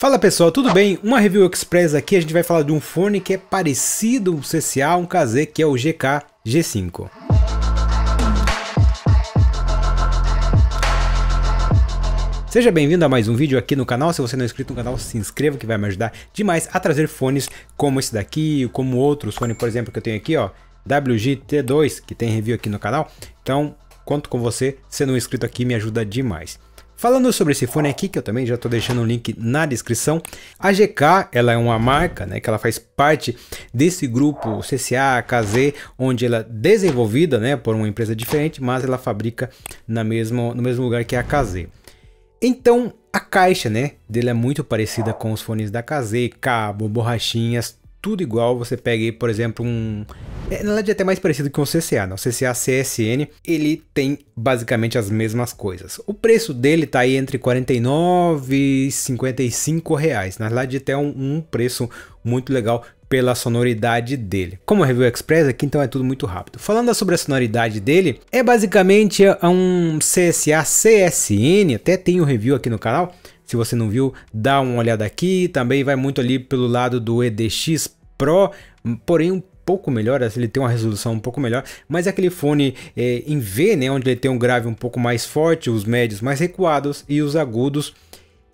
Fala pessoal, tudo bem? Uma review express aqui, a gente vai falar de um fone que é parecido um CCA, um KZ, que é o GK G5. Seja bem-vindo a mais um vídeo aqui no canal, se você não é inscrito no canal, se inscreva que vai me ajudar demais a trazer fones como esse daqui, como outros fones, por exemplo, que eu tenho aqui, ó, WG-T2, que tem review aqui no canal. Então, conto com você, sendo um inscrito aqui me ajuda demais. Falando sobre esse fone aqui, que eu também já estou deixando o link na descrição, a GK ela é uma marca, né, que ela faz parte desse grupo CCA, KZ, onde ela é desenvolvida, né, por uma empresa diferente, mas ela fabrica na mesmo, no mesmo lugar que a KZ. Então, a caixa, né, dele é muito parecida com os fones da KZ, cabo, borrachinhas, tudo igual. Você pega aí, por exemplo, um na verdade é até mais parecido com o CCA, não? O CCA CSN, ele tem basicamente as mesmas coisas. O preço dele tá aí entre 49 e 55 reais. Na verdade até um, um preço muito legal pela sonoridade dele. Como review express aqui, então é tudo muito rápido. Falando sobre a sonoridade dele, é basicamente um CSA CSN, até tem um review aqui no canal. Se você não viu, dá uma olhada aqui. Também vai muito ali pelo lado do EDX Pro, porém um pouco melhor, ele tem uma resolução um pouco melhor, mas é aquele fone é, em V, né, onde ele tem um grave um pouco mais forte, os médios mais recuados e os agudos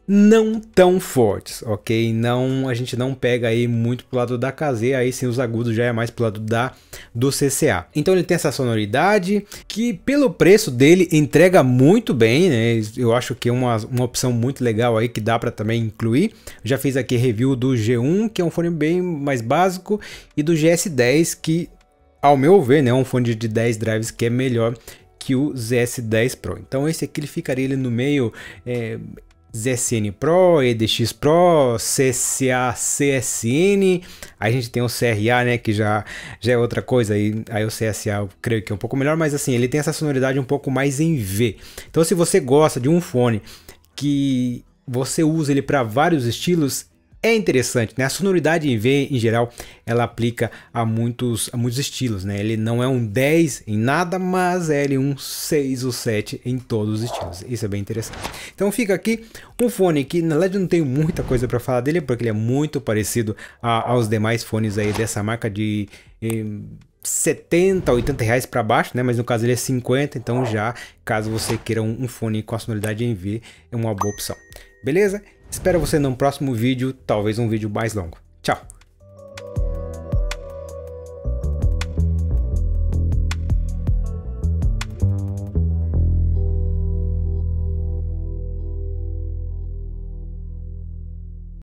não tão fortes, ok? Não, a gente não pega aí muito pro lado da KZ, aí sim os agudos já é mais pro lado da do CCA. Então ele tem essa sonoridade que pelo preço dele entrega muito bem, né? Eu acho que é uma, uma opção muito legal aí que dá para também incluir. Já fiz aqui review do G1, que é um fone bem mais básico, e do GS10 que ao meu ver, né, é um fone de 10 drives que é melhor que o ZS10 Pro. Então esse aqui ele ficaria ele no meio é, ZSN Pro, EDX Pro, CCA CSN, a gente tem o CRA, né, que já, já é outra coisa, aí, aí o CSA eu creio que é um pouco melhor, mas assim, ele tem essa sonoridade um pouco mais em V. Então se você gosta de um fone que você usa ele para vários estilos, é interessante, né? A sonoridade em V, em geral, ela aplica a muitos, a muitos estilos, né? Ele não é um 10 em nada, mas é ele um 6 ou 7 em todos os estilos. Isso é bem interessante. Então fica aqui um fone que, na verdade, não tenho muita coisa para falar dele, porque ele é muito parecido a, aos demais fones aí dessa marca de... Eh, 70, 80 reais para baixo, né? Mas no caso ele é 50, então já, caso você queira um, um fone com a sonoridade em V, é uma boa opção. Beleza? Espero você no próximo vídeo, talvez um vídeo mais longo. Tchau!